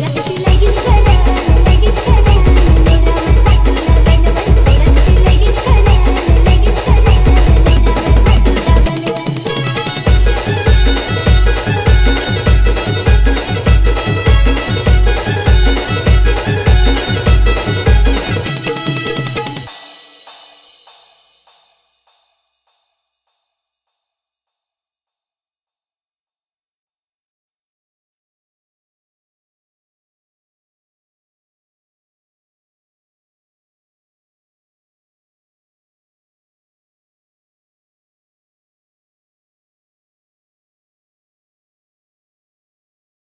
原来是那。